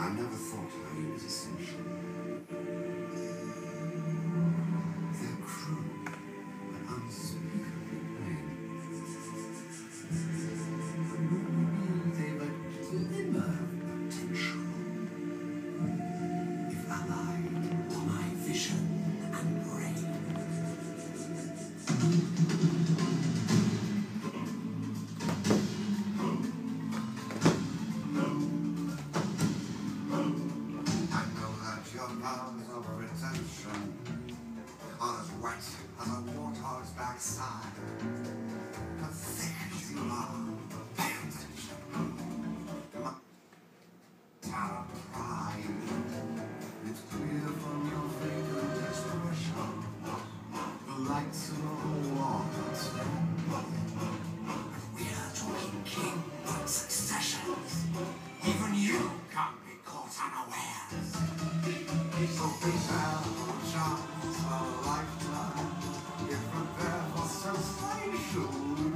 I never thought how you was essential. Their cruel unspeakable they potential? If my vision and brain. Backside. But you pride. It's clear from your vacant expression. The lights of the We are talking king successions. Even you can't be caught unawares. So for chance a lifetime. For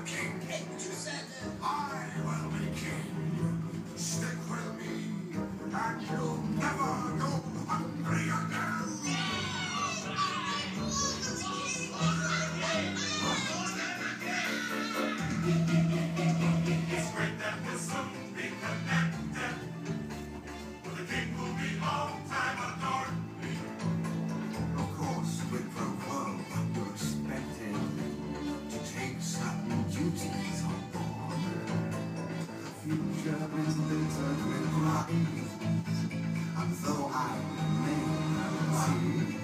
I will be king. Stick with me, and you'll never. and though I may see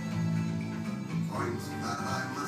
points that I might.